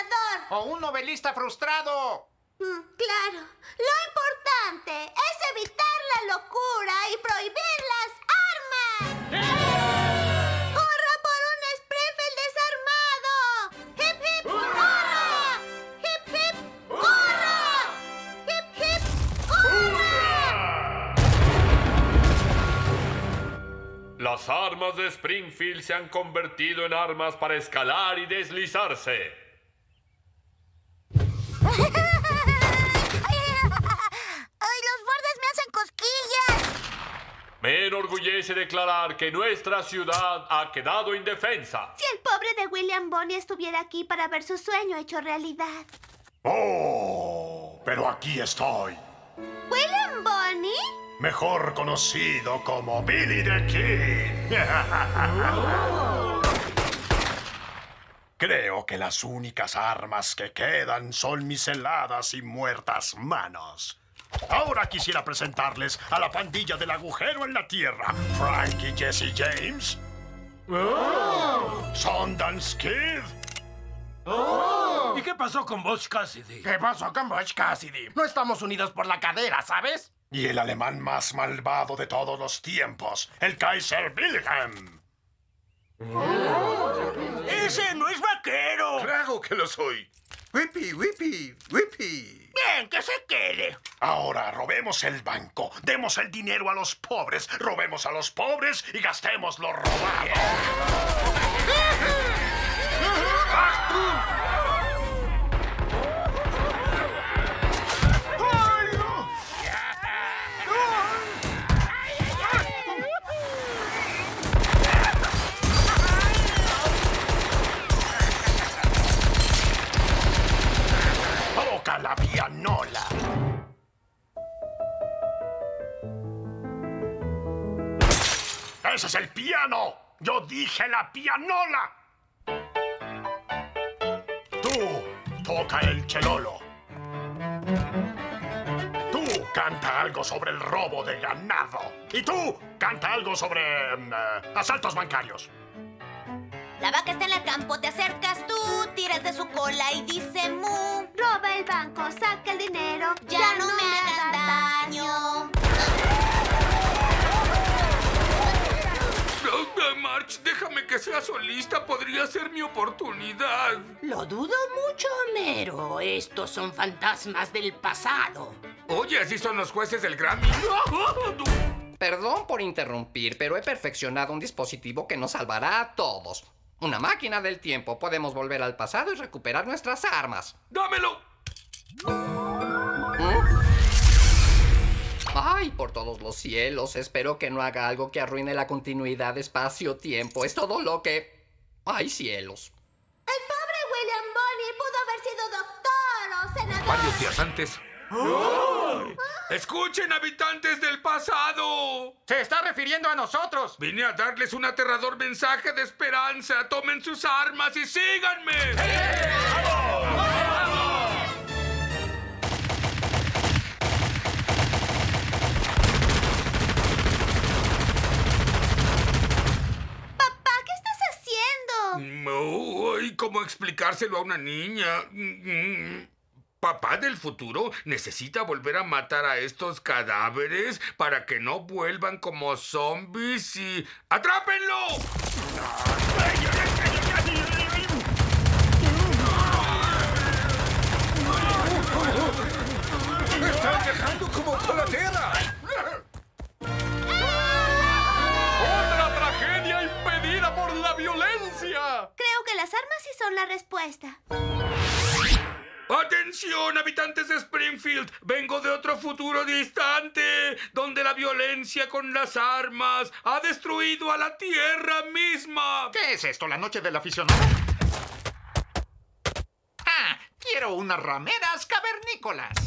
soñador. O un novelista frustrado. Mm, claro. Lo importante es evitar la locura y prohibir las armas. ¡Corra por un Springfield desarmado! ¡Hip, hip, hurra! ¡Hip, hip, hurra! ¡Hip, hip, hurra! Las armas de Springfield se han convertido en armas para escalar y deslizarse. ¡Ay, los bordes me hacen cosquillas! Me enorgullece declarar que nuestra ciudad ha quedado indefensa. Si el pobre de William Bonney estuviera aquí para ver su sueño hecho realidad. Oh, pero aquí estoy. ¿William Bonney? Mejor conocido como Billy the Kid. Creo que las únicas armas que quedan son mis heladas y muertas manos. Ahora quisiera presentarles a la pandilla del agujero en la tierra. Frank y Jesse James. Sundance Kid. ¿Y qué pasó con Butch Cassidy? ¿Qué pasó con Butch Cassidy? No estamos unidos por la cadera, ¿sabes? Y el alemán más malvado de todos los tiempos, el Kaiser Wilhelm. ¡Ese no es vaquero! Claro que lo soy. Whippy, whippy, whippy. Bien, que se quede. Ahora robemos el banco, demos el dinero a los pobres, robemos a los pobres y gastemos lo robado. Toca la pianola. ¡Ese es el piano! ¡Yo dije la pianola! Tú toca el chelolo. Tú canta algo sobre el robo de ganado. Y tú canta algo sobre mm, eh, asaltos bancarios. La vaca está en el campo, te acercas tú, tiras de su cola y dice mu. Banco, saca el dinero, ya, no, me hagan daño. March, déjame que sea solista. Podría ser mi oportunidad. Lo dudo mucho, Homero. Estos son fantasmas del pasado. Oye, así son los jueces del Grammy. Perdón por interrumpir, pero he perfeccionado un dispositivo que nos salvará a todos. Una máquina del tiempo. Podemos volver al pasado y recuperar nuestras armas. ¡Dámelo! Ay, por todos los cielos, espero que no haga algo que arruine la continuidad espacio-tiempo. Es todo lo que... ¡Ay, cielos! El pobre William Bonney pudo haber sido doctor o senador. Varios días antes. ¡Escuchen, habitantes del pasado! Se está refiriendo a nosotros. Vine a darles un aterrador mensaje de esperanza. Tomen sus armas y síganme. Papá, Uy, ¿cómo explicárselo a una niña? Papá del futuro necesita volver a matar a estos cadáveres para que no vuelvan como zombies y... ¡Atrápenlo! Las armas sí son la respuesta. ¡Atención, habitantes de Springfield! Vengo de otro futuro distante, donde la violencia con las armas ha destruido a la Tierra misma. ¿Qué es esto, la noche del aficionado? Ah, quiero unas rameras cavernícolas.